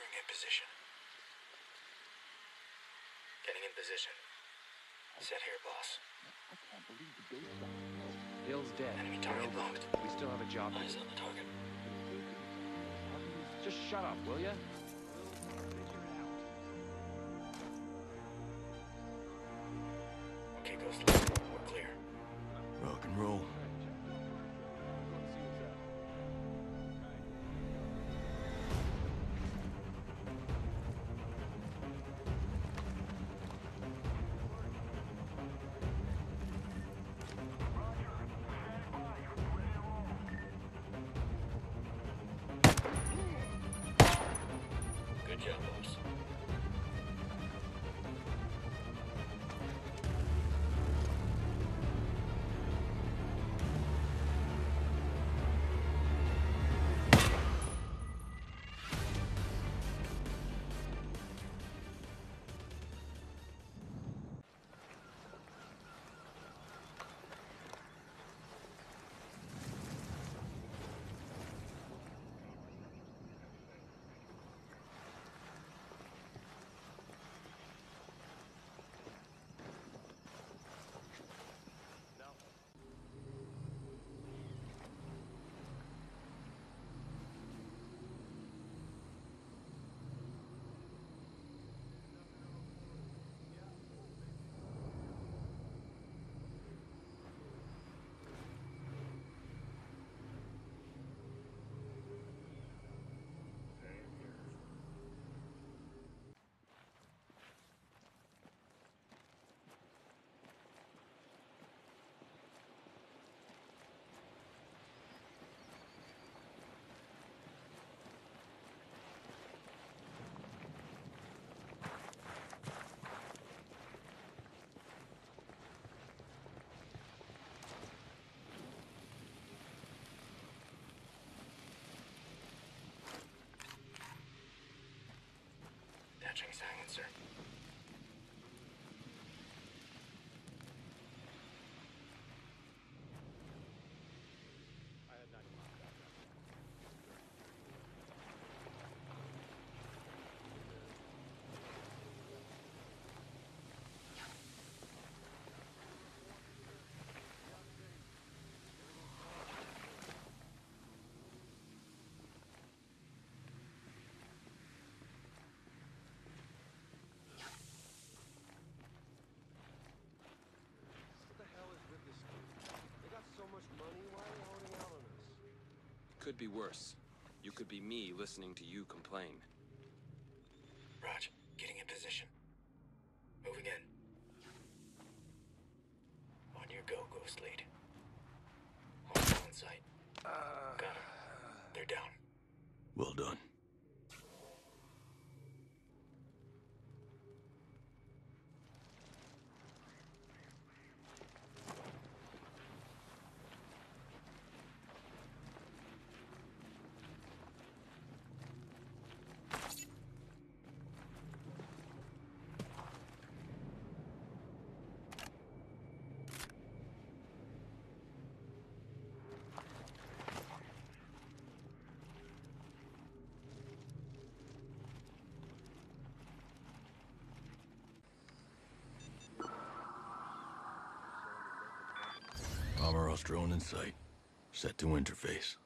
Moving in position. Getting in position. Set here, boss. Hill's dead. Enemy target locked. We still have a job to Eyes do. on the target. Just shut up, will ya? Patching silencer. Could be worse. You could be me listening to you complain. Raj, getting in position. Moving in. On your go, Ghost Lead. Hostile in sight. Uh, Got him. They're down. Well done. Drone in sight. Set to interface.